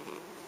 Mm-hmm.